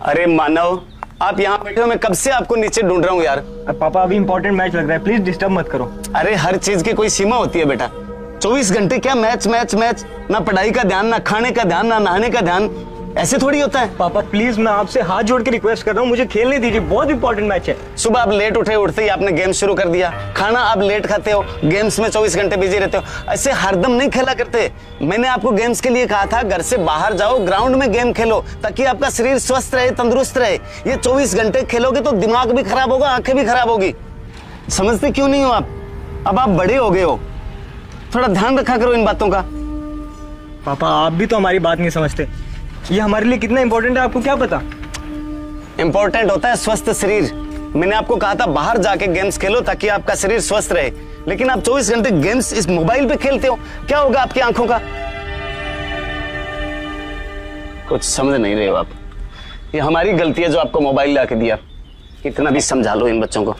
अरे मानव आप यहाँ बैठे हो मैं कब से आपको नीचे ढूंढ रहा हूँ यार? पापा अभी इंपॉर्टेंट मैच लग रहा है प्लीज़ डिस्टर्ब मत करो। अरे हर चीज़ की कोई सीमा होती है बेटा। चौबीस घंटे क्या मैच मैच मैच ना पढ़ाई का ध्यान ना खाने का ध्यान ना नहाने का ध्यान। ऐसे थोड़ी होता है। पापा प्लीज़ मैं आपसे हाथ जोड़ के रिक्वेस्ट कर रहा हूँ मुझे खेलने दीजिए बहुत इंपॉर्टेंट मैच है। सुबह आप लेट उठे उठते ही आपने गेम शुरू कर दिया। खाना आप लेट खाते हो गेम्स में 24 घंटे बिज़ी रहते हो। ऐसे हरदम नहीं खेला करते। मैंने आपको गेम्स के लिए कहा था घर से बाहर जाओ ग्राउंड में गेम खेलो ताकि आपका शरीर स्वस्थ रहे तंदुरुस्त रहे। ये 24 घंटे खेलोगे तो दिमाग भी खराब होगा आँखें भी खराब होगी। समझते क्यों नहीं हो आप? अब आप बड़े हो गए हो। थोड़ा ध्यान रखा करो इन बातों का। पापा आप भी तो हमारी बात नहीं समझते। ये हमारे लिए कितना इंपॉर्टेंट है, आपको क्या पता? इंपॉर्टेंट होता है स्वस्थ शरीर। मैंने आपको कहा था, बाहर जाके गेम्स खेलो ताकि आपका शरीर स्वस्थ रहे। लेकिन आप 24 घंटे गेम्स इस मोबाइल पे खेलते हो। क्या होगा आपकी आँखों का? कुछ समझ नहीं रहे हो आप। ये हमारी गलती है जो आपको मोबाइल ला दिया। इतना भी समझा लो इन बच्चों को।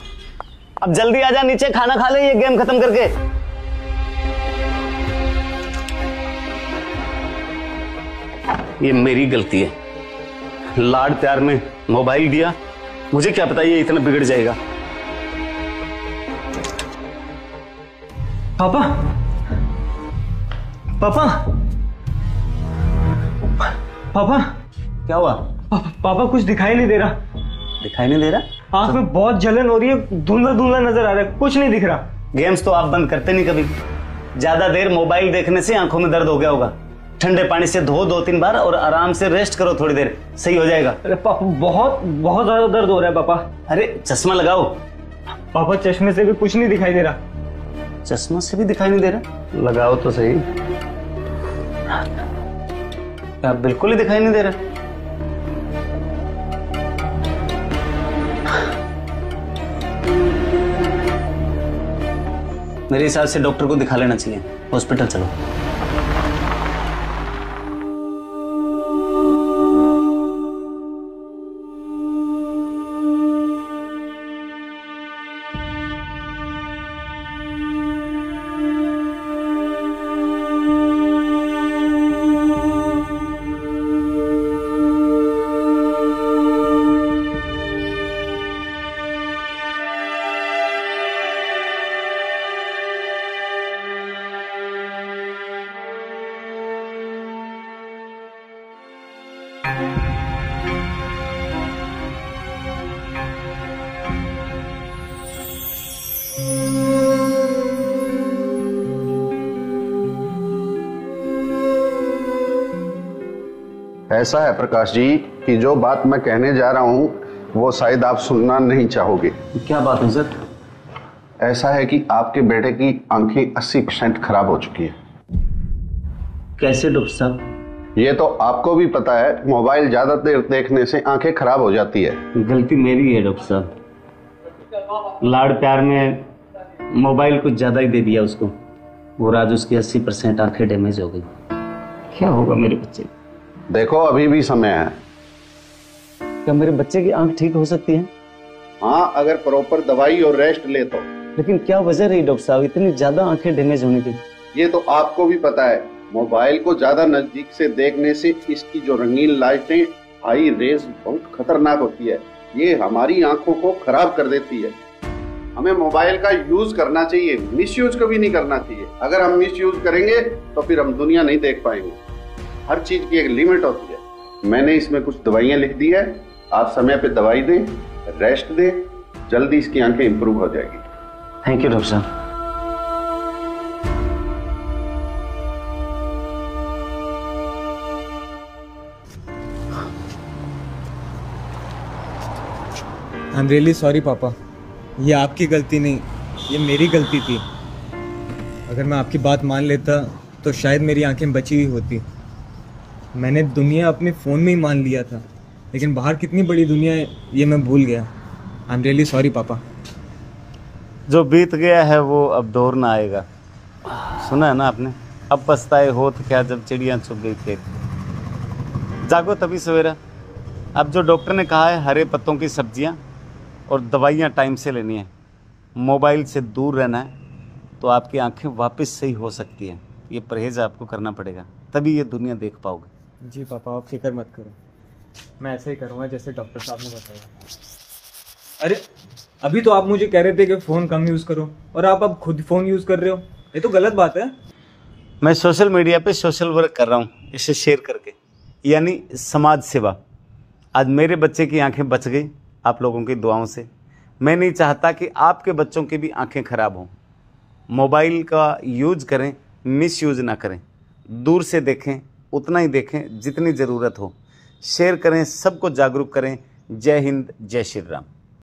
अब जल्दी आ जा, नीचे खाना खा ले, ये गेम खत्म करके। ये मेरी गलती है। लाड प्यार में मोबाइल दिया मुझे क्या पता ये इतना बिगड़ जाएगा? पापा? पापा? पापा? क्या हुआ? पापा पापा कुछ दिखाई नहीं दे रहा। दिखाई नहीं दे रहा? आँख में बहुत जलन हो रही है धुंधला धुंधला नज़र आ रहा है कुछ नहीं दिख रहा। गेम्स तो आप बंद करते नहीं कभी। ज़्यादा देर मोबाइल देखने से आँखों में दर्द हो गया होगा। ठंडे पानी से धो दो तीन बार और आराम से रेस्ट करो थोड़ी देर। सही हो जाएगा। अरे पापा बहुत बहुत ज़्यादा दर्द हो रहा है पापा। अरे चश्मा लगाओ। पापा चश्मे से भी कुछ नहीं दिखाई दे रहा। चश्मा से भी दिखाई नहीं दे रहा? लगाओ तो सही। बिल्कुल ही दिखाई नहीं दे रहा। मेरे हिसाब से डॉक्टर को दिखा लेना चाहिए। हॉस्पिटल चलो। ऐसा है प्रकाश जी कि जो बात मैं कहने जा रहा हूँ वो शायद आप सुनना नहीं चाहोगे। क्या बात है सर? ऐसा है कि आपके बेटे की आँखें 80 परसेंट खराब हो चुकी है। कैसे डॉक्टर साहब? ये तो आपको भी पता है मोबाइल ज़्यादा देर देखने से आँखें खराब हो जाती है। गलती मेरी है डॉक्टर साहब। लाड़ प्यार में मोबाइल कुछ ज़्यादा ही दे दिया उसको। और आज उसकी अस्सी परसेंट आँखें डैमेज हो गई। क्या होगा मेरे बच्चे? देखो अभी भी समय है। क्या मेरे बच्चे की आँख ठीक हो सकती है? हाँ अगर प्रॉपर दवाई और रेस्ट ले तो। लेकिन क्या वजह रही डॉक्टर साहब? इतनी ज़्यादा आँखें डैमेज होने की। ये तो आपको भी पता है मोबाइल को ज़्यादा नज़दीक से देखने से इसकी जो रंगीन लाइटें हाई रेस बहुत खतरनाक होती है। ये हमारी आँखों को खराब कर देती है। हमें मोबाइल का यूज़ करना चाहिए मिस यूज़ कभी नहीं करना चाहिए। अगर हम मिस यूज़ करेंगे तो फिर हम दुनिया नहीं देख पाएँगे। हर चीज़ की एक लिमिट होती है। मैंने इसमें कुछ दवाइयाँ लिख दी है। आप समय पे दवाई दें रेस्ट दें जल्दी इसकी आँखें इंप्रूव हो जाएगी। थैंक यू डॉक्टर साहब आई एम रियली सॉरी पापा। ये आपकी गलती नहीं ये मेरी गलती थी। अगर मैं आपकी बात मान लेता तो शायद मेरी आँखें बची हुई होती। मैंने दुनिया अपने फ़ोन में ही मान लिया था। लेकिन बाहर कितनी बड़ी दुनिया है, ये मैं भूल गया। आई एम रियली सॉरी पापा। जो बीत गया है, वो अब दौर ना आएगा। सुना है ना आपने? अब पछताए हो तो क्या जब चिड़िया चुग गई खेत जागो तभी सवेरा। अब जो डॉक्टर ने कहा है, हरे पत्तों की सब्ज़ियाँ और दवाइयाँ टाइम से लेनी है। मोबाइल से दूर रहना है तो आपकी आँखें वापस सही हो सकती हैं। ये परहेज़ आपको करना पड़ेगा। तभी ये दुनिया देख पाओगे। जी पापा, आप फ़िक्र मत करो। मैं ऐसे ही करूँगा जैसे डॉक्टर साहब ने बताया। अरे, अभी तो आप मुझे कह रहे थे कि फ़ोन कम यूज़ करो, और आप अब खुद फ़ोन यूज़ कर रहे हो। ये तो गलत बात है। मैं सोशल मीडिया पे सोशल वर्क कर रहा हूँ, इसे शेयर करके। यानी समाज सेवा। आज मेरे बच्चे की आँखें बच गई आप लोगों की दुआओं से। मैं नहीं चाहता कि आपके बच्चों की भी आँखें खराब हों। मोबाइल का यूज़ करें मिस यूज़ ना करें। दूर से देखें उतना ही देखें जितनी ज़रूरत हो। शेयर करें, सबको जागरूक करें। जय हिंद, जय श्री राम।